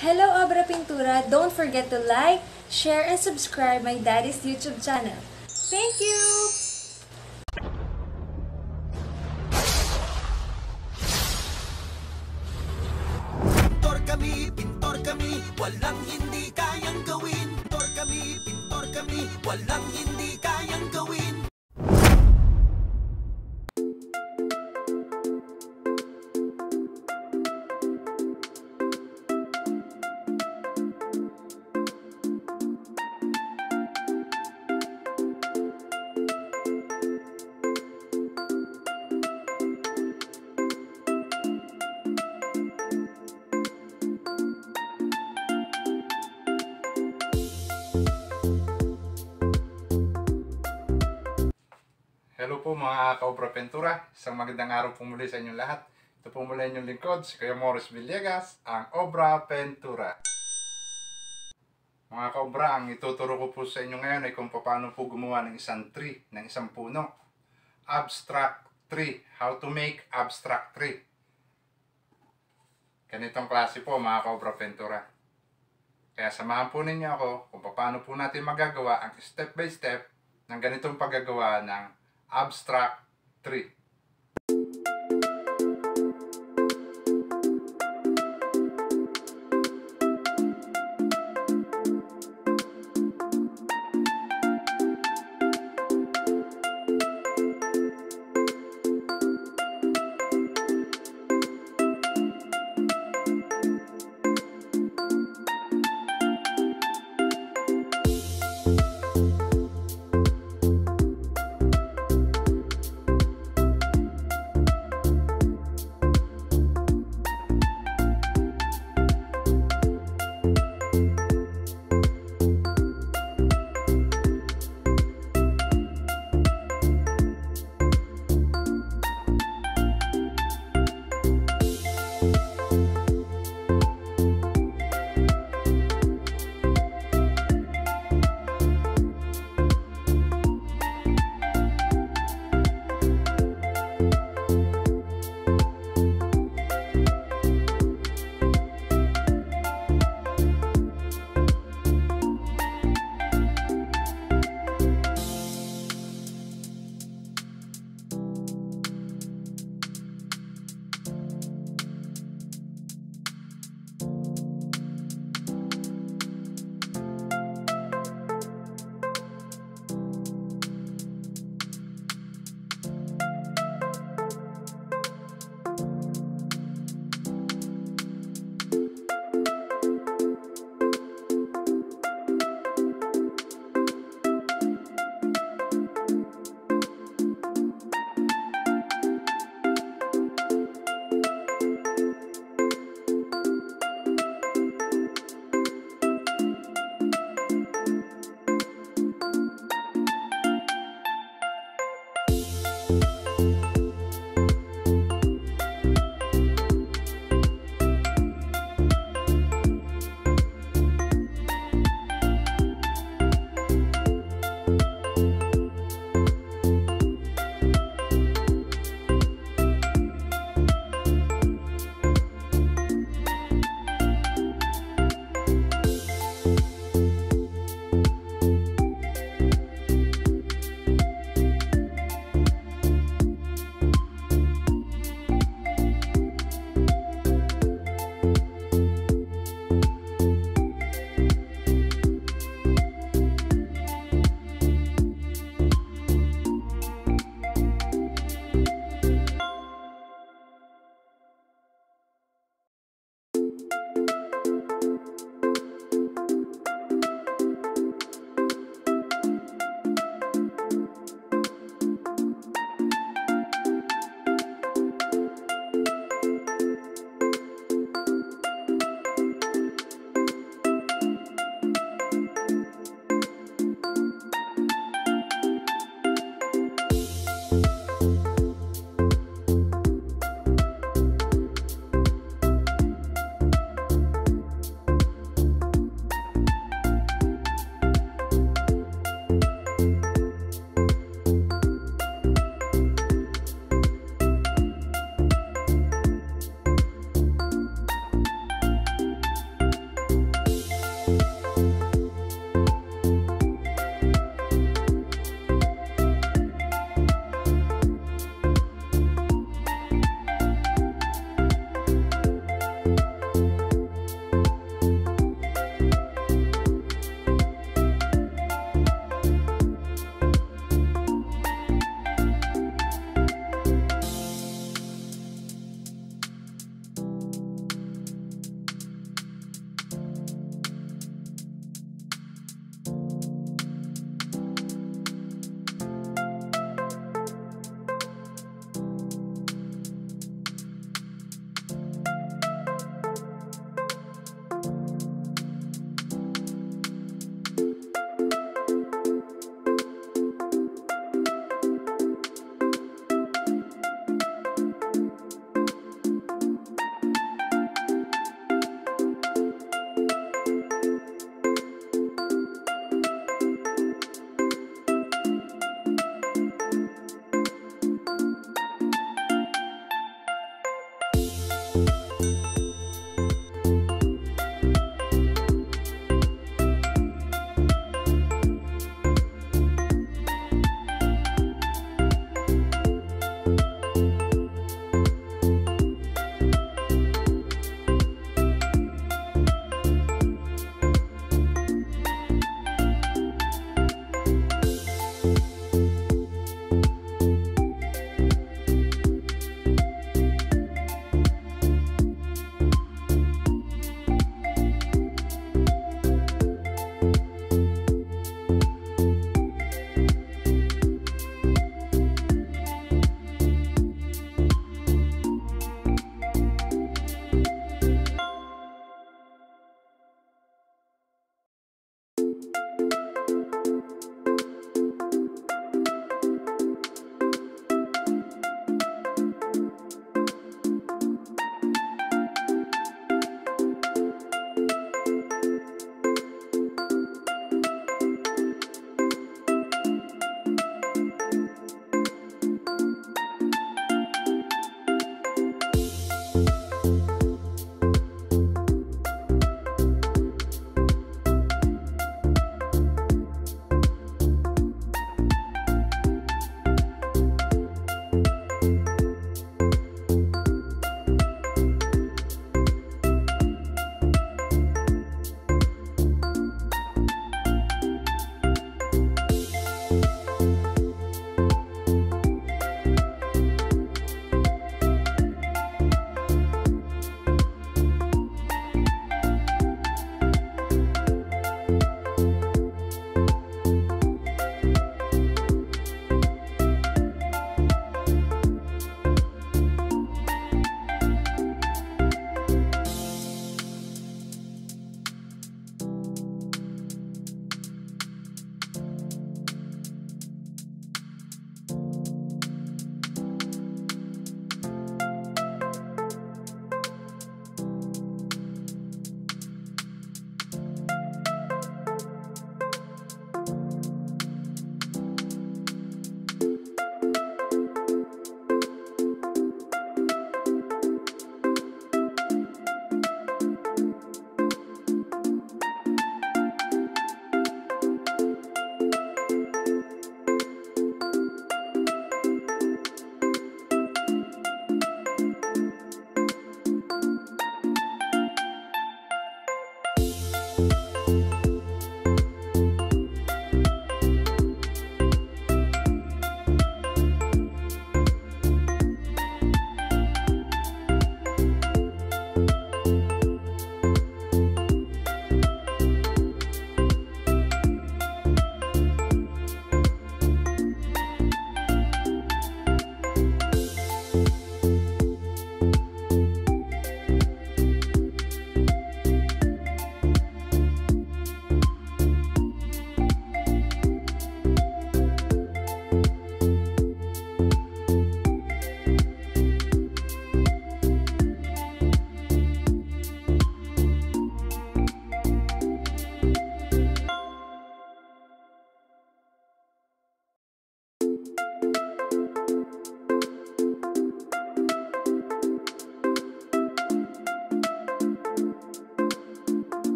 Hello Obra Pintura! Don't forget to like, share, and subscribe my daddy's YouTube channel. Thank you! Kami, pintor kami, walang hindi kayang gawin. Pintor kami, pintor kami, walang hindi kayang gawin. Hello po mga Kaobra Ventura. Isang magandang araw po muli sa inyong lahat. Ito po muli inyong lingkod, si Kuya Morris Villegas, ang Obra Ventura. Mga Kaobra, ang ituturo ko po sa inyo ngayon ay kung paano po gumawa ng isang tree, ng isang puno. Abstract tree. How to make abstract tree. Ganitong klase po mga Kaobra Ventura. Kaya samahan po ninyo ako kung paano po natin magagawa ang step by step ng ganitong paggagawa ng abstract tree.